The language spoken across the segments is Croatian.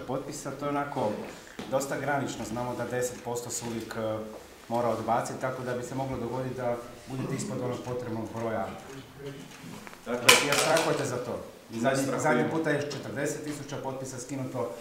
potpisa, to je onako dosta granično. Znamo da 10% se uvijek e, mora odbaciti, tako da bi se moglo dogoditi da budete ispod onog potrebnog broja. Dakle, jer strahujete za to. Zadnji, zadnji puta je 40 tisuća potpisa skinuto,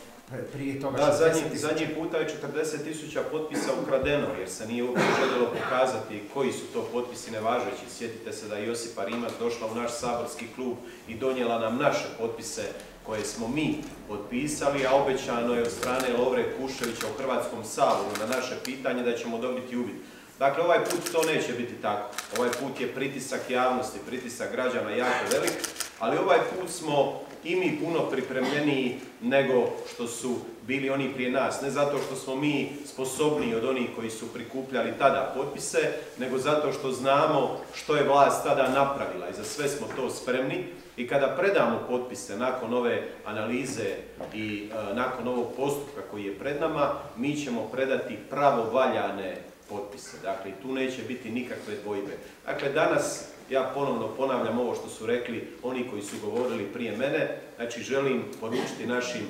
prije toga Da, zadnji, zadnji puta je 40 tisuća potpisa ukradeno, jer se nije uopće željelo pokazati koji su to potpisi nevažeći. Sjetite se da je Josipa Rimac došla u naš saborski klub i donijela nam naše potpise koje smo mi potpisali, a obećano je od strane Lovre Kuševića u Hrvatskom saboru na naše pitanje da ćemo dobiti uvid. Dakle, ovaj put to neće biti tako. Ovaj put je pritisak javnosti, pritisak građana jako velik, ali ovaj put smo i mi puno pripremljeniji nego što su bili oni prije nas. Ne zato što smo mi sposobniji od onih koji su prikupljali tada potpise, nego zato što znamo što je vlast tada napravila i za sve smo to spremni. I kada predamo potpise nakon ove analize i e, nakon ovog postupka koji je pred nama, mi ćemo predati pravovaljane potpise. Dakle, tu neće biti nikakve dvojbe. Dakle, danas ja ponovno ponavljam ovo što su rekli oni koji su govorili prije mene. Znači, želim poručiti našim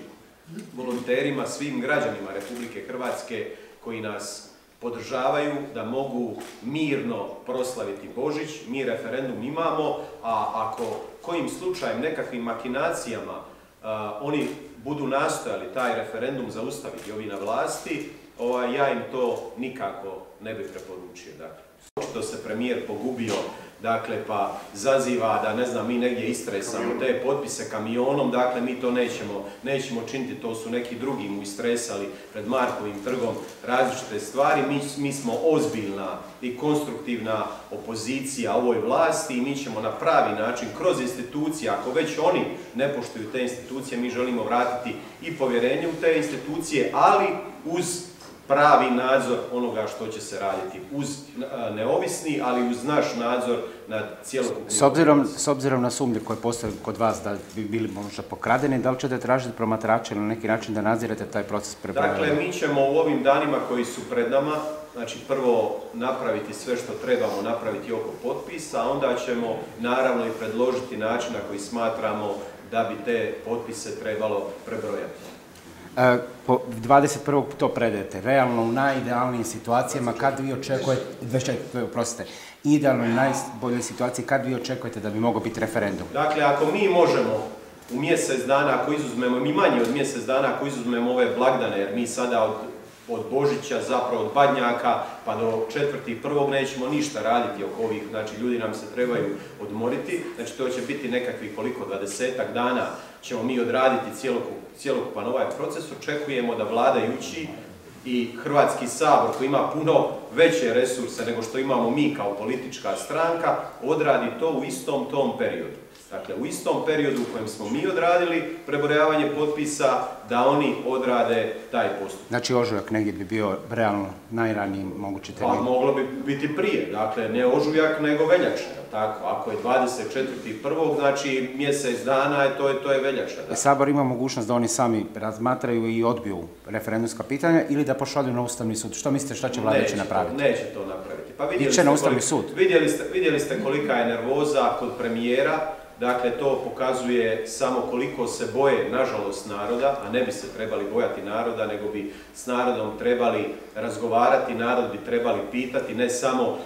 volonterima, svim građanima Republike Hrvatske koji nas podržavaju da mogu mirno proslaviti Božić, mi referendum imamo, a ako kojim slučajem nekakvim makinacijama oni budu nastojali taj referendum zaustaviti ovi na vlasti, ovaj, ja im to nikako ne bih preporučio. Dakle, očito se premijer pogubio dakle pa zaziva da ne znam mi negdje istresamo te potpise kamionom, dakle mi to nećemo, nećemo činiti, to su neki drugi mu istresali pred Markovim trgom različite stvari, mi, mi smo ozbiljna i konstruktivna opozicija ovoj vlasti i mi ćemo na pravi način kroz institucije, ako već oni ne poštuju te institucije, mi želimo vratiti i povjerenje u te institucije, ali uz pravi nadzor onoga što će se raditi uz neovisni, ali uz naš nadzor nad cijelokupnim s obzirom, s obzirom na sumnje koje postoje kod vas da bi bili možda pokradeni, da li ćete tražiti promatrače na neki način da nadzirate taj proces prebrojanja? Dakle, mi ćemo u ovim danima koji su pred nama, znači prvo napraviti sve što trebamo napraviti oko potpisa, a onda ćemo naravno i predložiti način na koji smatramo da bi te potpise trebalo prebrojati. E, po 21. to predajete, realno u najidealnijim situacijama, kad vi očekujete, 24. oprostite, idealno u najboljoj situaciji, kad vi očekujete da bi mogao biti referendum? Dakle, ako mi možemo u mjesec dana, ako izuzmemo, mi manje od mjesec dana, ako izuzmemo ove blagdane, jer mi sada od od Božića, zapravo od Badnjaka, pa do četvrti prvog nećemo ništa raditi oko ovih, znači ljudi nam se trebaju odmoriti, znači to će biti nekakvih koliko, dvadesetak dana ćemo mi odraditi cjelokupan ovaj proces, očekujemo da vladajući i Hrvatski sabor koji ima puno veće resurse nego što imamo mi kao politička stranka, odradi to u istom tom periodu. Dakle, u istom periodu u kojem smo mi odradili prebrojavanje potpisa, da oni odrade taj postup. Znači, ožujak negdje bi bio realno najraniji mogući termin? Pa, moglo bi biti prije. Dakle, ne ožujak, nego veljača. Tako, ako je 24.1. znači mjesec dana, to je, to je veljača. Da. Sabor ima mogućnost da oni sami razmatraju i odbiju referendumska pitanja ili da pošalju na Ustavni sud. Što mislite šta će vladajući napraviti? neće to napraviti. Pa vidjeli ste, na Ustavni sud. Vidjeli ste, vidjeli ste kolika je nervoza kod premijera, Dakle, to pokazuje samo koliko se boje, nažalost, naroda, a ne bi se trebali bojati naroda, nego bi s narodom trebali razgovarati, narod bi trebali pitati, ne samo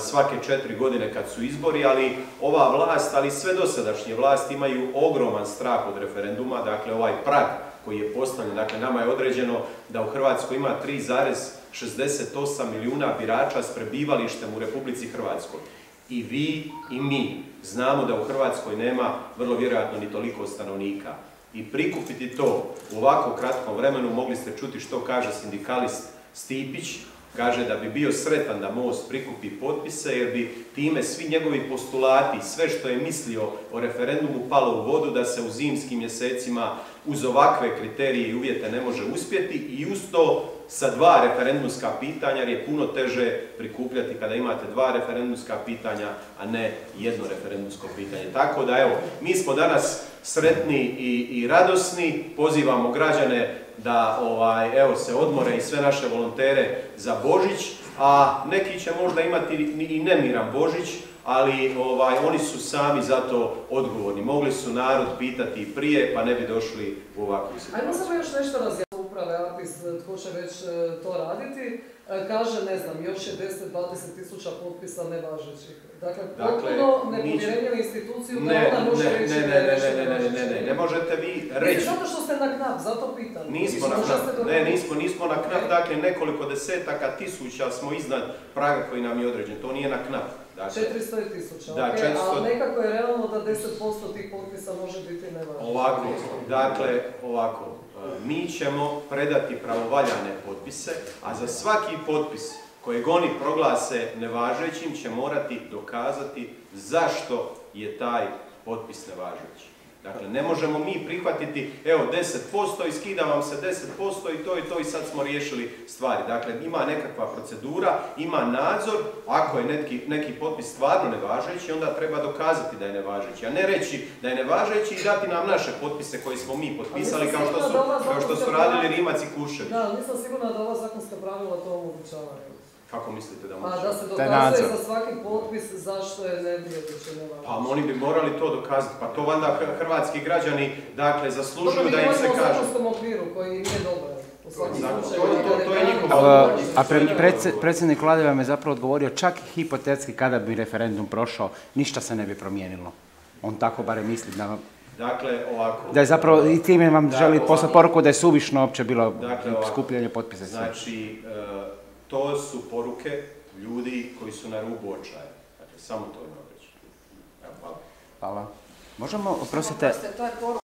svake četiri godine kad su izbori, ali ova vlast, ali sve dosadašnje vlasti imaju ogroman strah od referenduma, dakle ovaj prag koji je postavljen, dakle nama je određeno da u Hrvatskoj ima 3,68 milijuna birača s prebivalištem u Republici Hrvatskoj. I vi i mi znamo da u Hrvatskoj nema vrlo vjerojatno ni toliko stanovnika. I prikupiti to u ovako kratkom vremenu mogli ste čuti što kaže sindikalist Stipić, kaže da bi bio sretan da Most prikupi potpise jer bi time svi njegovi postulati, sve što je mislio o referendumu palo u vodu da se u zimskim mjesecima uz ovakve kriterije i uvjete ne može uspjeti i uz to sa dva referendumska pitanja jer je puno teže prikupljati kada imate dva referendumska pitanja, a ne jedno referendumsko pitanje. Tako da evo, mi smo danas sretni i, i radosni, pozivamo građane da ovaj, evo se odmore i sve naše volontere za Božić, a neki će možda imati i nemiran Božić, ali ovaj, oni su sami za to odgovorni. Mogli su narod pitati i prije, pa ne bi došli u ovakvu Ajmo situaciju. samo još nešto uprave APIS, tko će već e, to raditi. E, Kaže, ne znam, još je 10-20 tisuća potpisa nevažećih. Dakle, Dakle, potpuno nepovjerenje u instituciju da Ne, ona može reći ne, ne, ne, ne, ne, ne, ne, ne, možete vi reći zato što ste na knap, zato pitam. Nismo na knap, ne, nismo, nismo na knap, dakle nekoliko desetaka tisuća smo iznad praga koji nam je određen, to nije na knap. Dakle, 400 tisuća, Da, ok, 400. ali nekako je realno da 10% tih potpisa može biti nevažećih. ovako, dakle, ovako, e, mi ćemo predati pravovaljane potpise, a za svaki potpis kojeg oni proglase nevažećim će morati dokazati zašto je taj potpis nevažeći. Dakle, ne možemo mi prihvatiti, evo, 10% i skida vam se 10% i to i to i sad smo riješili stvari. Dakle, ima nekakva procedura, ima nadzor, ako je neki, neki potpis stvarno nevažeći, onda treba dokazati da je nevažeći, a ne reći da je nevažeći i dati nam naše potpise koje smo mi potpisali, kao što su, kao što su radili Rimac i Kušević. Da, nisam sigurna da ova zakonska pravila to omogućavaju. Kako mislite da Pa može? da se dokazuje za svaki potpis zašto je nevrijedeće nevažeće. Pa oni bi morali to dokazati, pa to valjda hr- hrvatski građani, dakle, zaslužuju Dobro, mi da im se govorimo o kaže. zakonskom okviru koji nije dobar. U svakom Zakon- slučaju. to je- to- to je Da, njihova da, A, predsjednik vlade vam je zapravo odgovorio čak i hipotetski kada bi referendum prošao, ništa se ne bi promijenilo. On tako barem misli da, Dakle, ovako. da je zapravo i time vam Da, želi poslati poruku da je suvišno uopće bilo Dakle, ovako. skupljanje potpisa. Znači, e, to su poruke ljudi koji su na rubu očaja. Dakle, samo to reći. Evo, hvala. Hvala. Možemo, oprostite, To je poruka